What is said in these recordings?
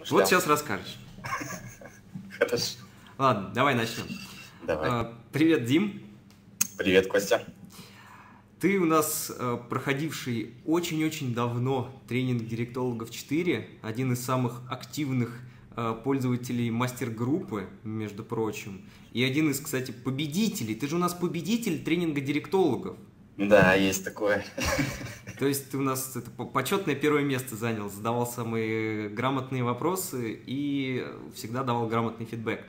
размышлял. Вот сейчас расскажешь. Хорошо. Ладно, давай начнем. Давай. А, Привет, Дим. Привет, Костя. Ты у нас э, проходивший очень-очень давно тренинг директологов 4, один из самых активных э, пользователей мастер-группы, между прочим, и один из, кстати, победителей. Ты же у нас победитель тренинга директологов. Да, есть такое. То есть ты у нас это по- почетное первое место занял, задавал самые грамотные вопросы и всегда давал грамотный фидбэк.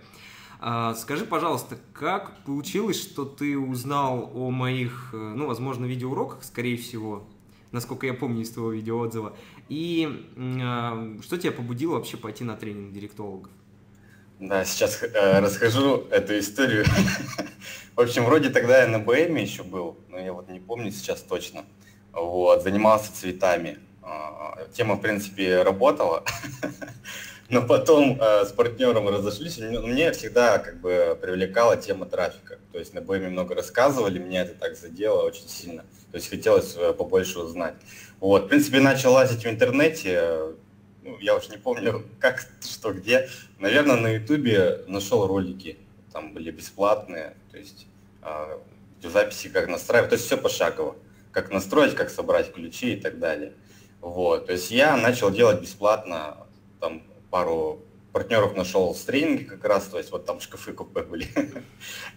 А, Скажи, пожалуйста, как получилось, что ты узнал о моих, э, ну, возможно, видеоуроках, скорее всего, насколько я помню из твоего видеоотзыва, и а, что тебя побудило вообще пойти на тренинг директологов? Да, сейчас э, расскажу эту историю. В общем, вроде тогда я на БМ еще был, но я вот не помню сейчас точно. Вот, занимался цветами. А, Тема, в принципе, работала. Но потом э, с партнером разошлись. Мне всегда как бы привлекала тема трафика. То есть на БМ много рассказывали, меня это так задело очень сильно. То есть хотелось э, побольше узнать. Вот, в принципе, начал лазить в интернете. ну, я уж не помню, как, что, где. Наверное, на Ютубе нашел ролики. Там были бесплатные. То есть э, записи, как настраивать. То есть все пошагово. Как настроить, как собрать ключи и так далее. Вот. То есть я начал делать бесплатно там пару партнеров нашел с тренинги как раз, то есть вот там шкафы купе были,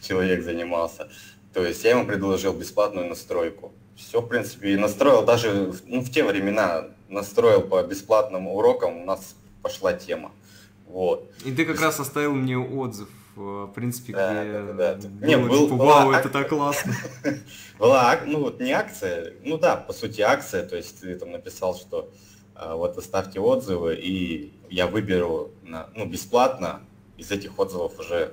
человек занимался. То есть я ему предложил бесплатную настройку. Все, в принципе, и настроил даже, ну, в те времена настроил по бесплатным урокам, у нас пошла тема. Вот. И ты как раз оставил мне отзыв, в принципе, Да, где да, да, да. Не, был- типа, вау, это ак- так классно. Была, ак- ну вот не акция, ну да, по сути акция, то есть ты там написал, что а, вот оставьте отзывы, и я выберу на, ну, бесплатно из этих отзывов уже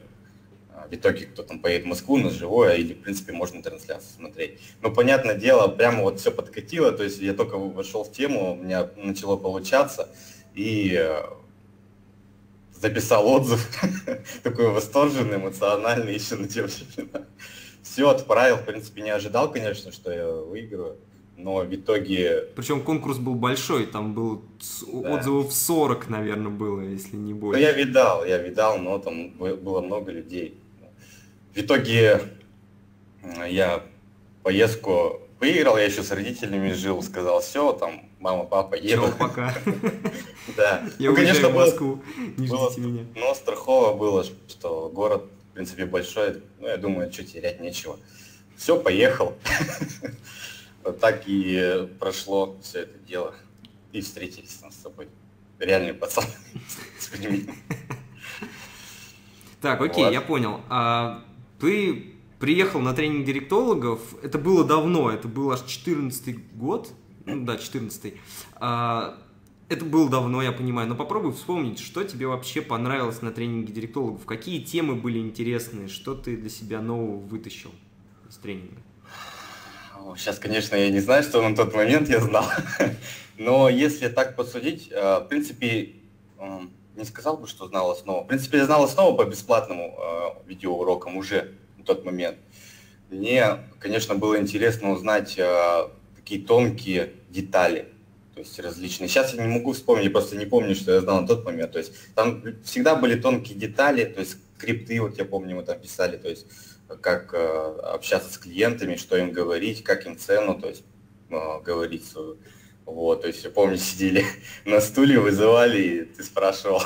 а, в итоге кто там поедет в Москву на живое, или, в принципе, можно трансляцию смотреть. Но, понятное дело, прямо вот все подкатило, то есть я только вошел в тему, у меня начало получаться, и э, записал отзыв, такой восторженный, эмоциональный, еще на те времена. Все отправил, в принципе, не ожидал, конечно, что я выиграю, но в итоге Причем конкурс был большой, там был Да. отзывов 40, наверное, было, если не Ну, больше. я видал, я видал, но там бы- было много людей. В итоге я поездку выиграл, я еще с родителями жил, сказал, все, там, мама, папа, еду. Чё, пока. Да. Я Ну, уезжаю в Москву, не ждите меня. но страхово было, что город, в принципе, большой, ну, я думаю, что терять нечего. Все, поехал. Вот так и прошло все это дело. И встретились там с тобой. Реальные пацаны с людьми. Так, окей, я понял. А ты приехал на тренинг директологов, это было давно, это был аж 14 год, да, 14 А, это было давно, я понимаю, но попробуй вспомнить, что тебе вообще понравилось на тренинге директологов, какие темы были интересные, что ты для себя нового вытащил из тренинга. Сейчас, конечно, я не знаю, что на тот момент я знал. Но если так посудить, э, в принципе, э, не сказал бы, что знал основу. В принципе, я знал основу по бесплатному э, видеоурокам уже на тот момент. Мне, конечно, было интересно узнать э, такие тонкие детали, то есть различные. Сейчас я не могу вспомнить, я просто не помню, что я знал на тот момент. То есть там всегда были тонкие детали, то есть скрипты, вот я помню, мы там писали, то есть как э, общаться с клиентами, что им говорить, как им цену, то есть э, говорить свою. Вот, то есть я помню, сидели на стуле, вызывали, и ты спрашивал,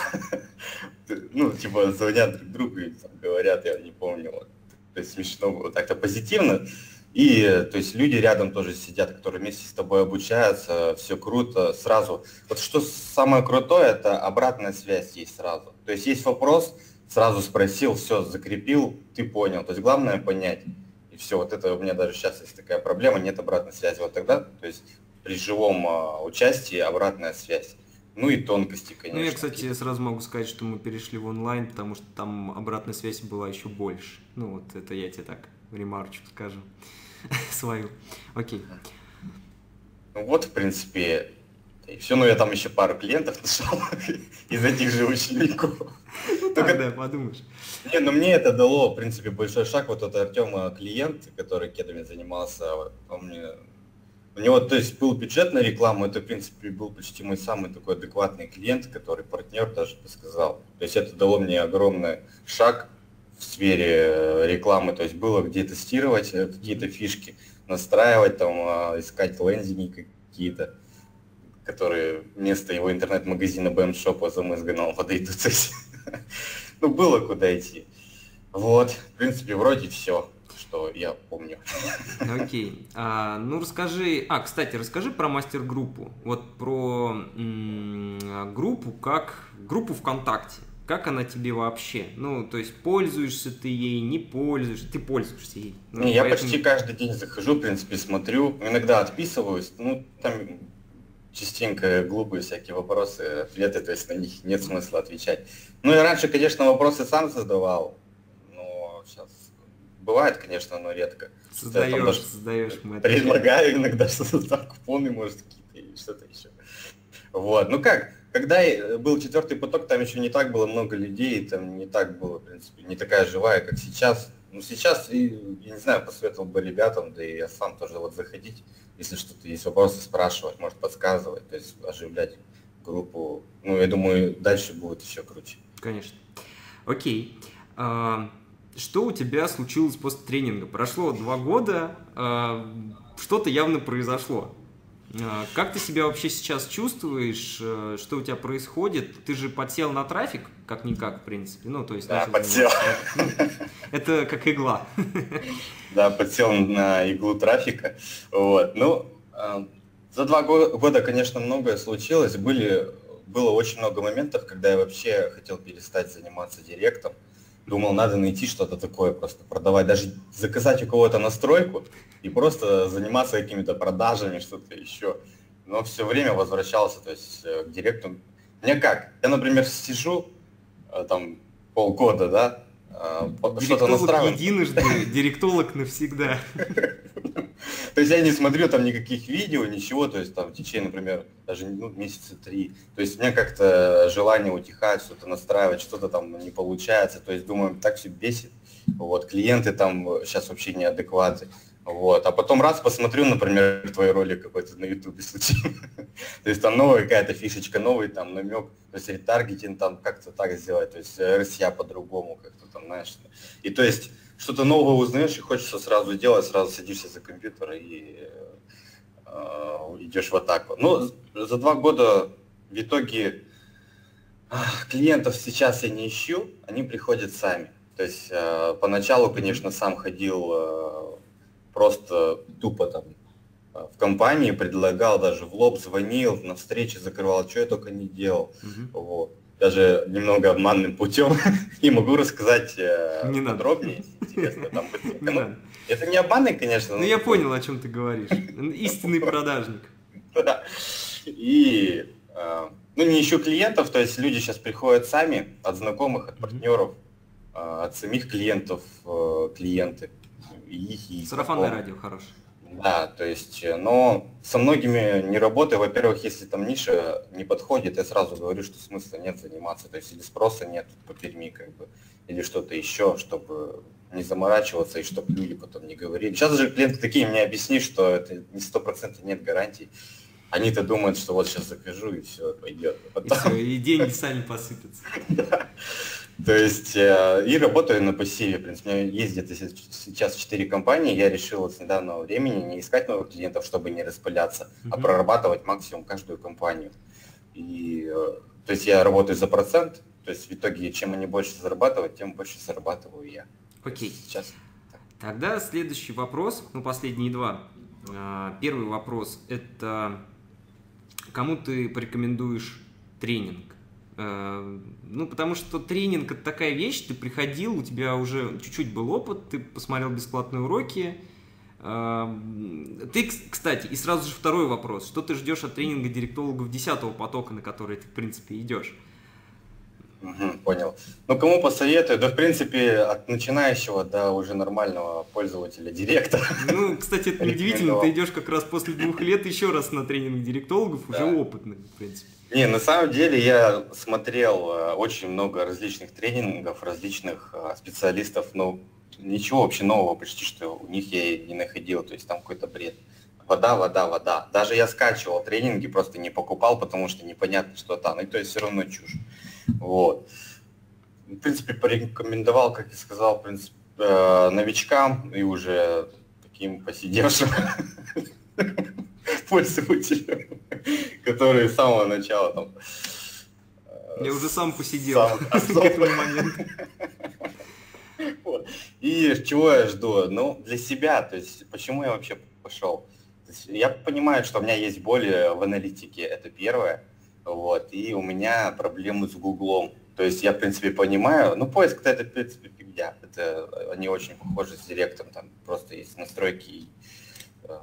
ну, типа, звонят друг другу и говорят, я не помню, вот. То есть смешно было, так-то позитивно. И, то есть, люди рядом тоже сидят, которые вместе с тобой обучаются, все круто, сразу. Вот что самое крутое, это обратная связь есть сразу. То есть, есть вопрос, сразу спросил, все, закрепил, ты понял. То есть, главное понять. И все, вот это у меня даже сейчас есть такая проблема, нет обратной связи. Вот тогда, то есть, при живом а, участии обратная связь. Ну и тонкости, конечно. Ну, я, кстати, сразу могу сказать, что мы перешли в онлайн, потому что там обратная связь была еще больше. Ну, вот это я тебе так ремарочку скажу свою. Окей. Ну вот, в принципе, и все. Ну, я там еще пару клиентов нашел из этих же учеников. Ну, Только- да, подумаешь. Не, ну мне это дало, в принципе, большой шаг. Вот этот Артем клиент, который кедами занимался, он мне У него, то есть, был бюджет на рекламу, это, в принципе, был почти мой самый такой адекватный клиент, который партнер даже сказал. То есть это дало мне огромный шаг в сфере э, рекламы, то есть было где тестировать э, какие-то фишки, настраивать, там, а, искать лендинги какие-то, которые вместо его интернет-магазина BM-шопа замызганного подойдут. Ну, было куда идти. Вот, в принципе, вроде все что я помню. Окей. А, ну расскажи. А, кстати, расскажи про мастер-группу. Вот про м- группу как группу ВКонтакте. Как она тебе вообще? Ну, то есть пользуешься ты ей, не пользуешься, ты пользуешься ей. Ну, не, поэтому... Я почти каждый день захожу, в принципе, смотрю. Иногда отписываюсь. Ну, там частенько глупые всякие вопросы, ответы, то есть на них нет смысла отвечать. Ну и раньше, конечно, вопросы сам задавал, но сейчас бывает, конечно, но редко. Создаешь, даже создаешь. Предлагаю иногда что-то там купоны, может, какие-то что-то еще. Вот, ну как, когда был четвертый поток, там еще не так было много людей, там не так было, в принципе, не такая живая, как сейчас. Ну, сейчас, я не знаю, посоветовал бы ребятам, да и я сам тоже вот заходить, если что-то есть вопросы, спрашивать, может подсказывать, то есть оживлять группу. Ну, я думаю, дальше будет еще круче. Конечно. Окей. А, что у тебя случилось после тренинга? Прошло два года, а, что-то явно произошло. А, как ты себя вообще сейчас чувствуешь? Э, что у тебя происходит? Ты же подсел на трафик, как-никак, в принципе. Ну, то есть... Да, подсел. Ну, это как игла. Да, подсел на иглу трафика. Вот. Ну, а, за два года, конечно, многое случилось. Были, было очень много моментов, когда я вообще хотел перестать заниматься директом думал, надо найти что-то такое, просто продавать, даже заказать у кого-то настройку и просто заниматься какими-то продажами, что-то еще. Но все время возвращался, то есть э, к директу. Мне как? Я, например, сижу э, там полгода, да, э, что-то настраиваю. единожды, директолог навсегда. То есть я не смотрю там никаких видео, ничего, то есть там в течение, например, даже ну, месяца три. То есть у меня как-то желание утихать, что-то настраивать, что-то там не получается. То есть думаю, так все бесит. Вот, клиенты там сейчас вообще неадекваты. Вот. А потом раз посмотрю, например, твой ролик какой-то на ютубе случайно. то есть там новая какая-то фишечка, новый там намек, то есть ретаргетинг там как-то так сделать, то есть RSA по-другому как-то там, знаешь. И то есть что-то новое узнаешь и хочется сразу делать, сразу садишься за компьютер и э, идешь в атаку. Но ну, за два года в итоге э, клиентов сейчас я не ищу, они приходят сами. То есть э, поначалу, конечно, сам ходил э, просто тупо там э, в компании, предлагал даже в лоб, звонил, на встрече закрывал, что я только не делал. Угу. Вот даже немного обманным путем и могу рассказать э, не подробнее, интересно. Там, не ну, это не обманный, конечно. Ну, я понял, о чем ты говоришь. Истинный продажник. Да. И, э, ну, не ищу клиентов, то есть люди сейчас приходят сами от знакомых, от партнеров, э, от самих клиентов, э, клиенты. Их, и Сарафанное радио хорошее. Да, то есть, э, но со многими не работаю. Во-первых, если там ниша не подходит, я сразу говорю, что смысла нет заниматься. То есть, или спроса нет по Перми, как бы, или что-то еще, чтобы не заморачиваться и чтобы люди потом не говорили. Сейчас же клиенты такие, мне объясни, что это не сто процентов нет гарантий. Они-то думают, что вот сейчас закажу и все, пойдет. А потом... И, все, и деньги сами посыпятся. То есть, э, и работаю на пассиве, в принципе, у меня есть где-то сейчас 4 компании, я решил вот с недавнего времени не искать новых клиентов, чтобы не распыляться, а прорабатывать максимум каждую компанию. И, э, то есть я работаю за процент, то есть в итоге, чем они больше зарабатывают, тем больше зарабатываю я. Окей. Сейчас. Тогда следующий вопрос, ну последние два. А, первый вопрос – это кому ты порекомендуешь тренинг? Э, ну, потому что тренинг это такая вещь, ты приходил, у тебя уже чуть-чуть был опыт, ты посмотрел бесплатные уроки. Э, ты, кстати, и сразу же второй вопрос. Что ты ждешь от тренинга директологов 10 потока, на который ты, в принципе, идешь? Угу, понял. Ну, кому посоветую? Да, в принципе, от начинающего до уже нормального пользователя директора. Ну, кстати, это удивительно, ты идешь как раз после двух лет еще раз на тренинг директологов, да. уже опытный, в принципе. Не, на самом деле я смотрел э, очень много различных тренингов, различных э, специалистов, но ничего вообще нового почти что у них я не находил, то есть там какой-то бред вода, вода, вода. Даже я скачивал тренинги, просто не покупал, потому что непонятно, что там. И то есть все равно чушь. Вот. В принципе, порекомендовал, как я сказал, в принципе, э, новичкам и уже таким посидевшим пользователям, которые с самого начала там... Я уже сам посидел к этому моменту. И чего я жду? Ну, для себя, то есть почему я вообще пошел? Я понимаю, что у меня есть боли в аналитике, это первое, вот, и у меня проблемы с Гуглом. То есть я, в принципе, понимаю, ну, поиск это, в принципе, фигня. Это, они очень похожи с директом, там просто есть настройки и э,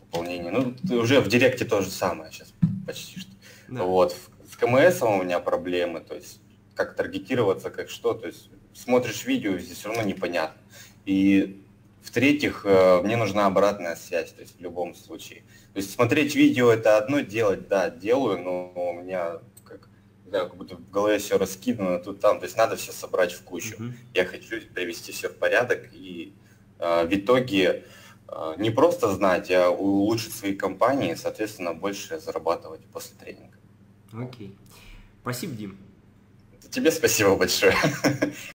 дополнения. Ну, уже в директе то же самое сейчас почти что. Да. Вот, с КМС у меня проблемы, то есть как таргетироваться, как что, то есть смотришь видео, здесь все равно непонятно. И в-третьих, э, мне нужна обратная связь, то есть в любом случае. То есть смотреть видео это одно, делать, да, делаю, но у меня как, да, как будто в голове все раскидано тут там, то есть надо все собрать в кучу. Uh-huh. Я хочу привести все в порядок и э, в итоге э, не просто знать, а улучшить свои компании, соответственно, больше зарабатывать после тренинга. Окей. Okay. Спасибо, Дим. Тебе спасибо большое.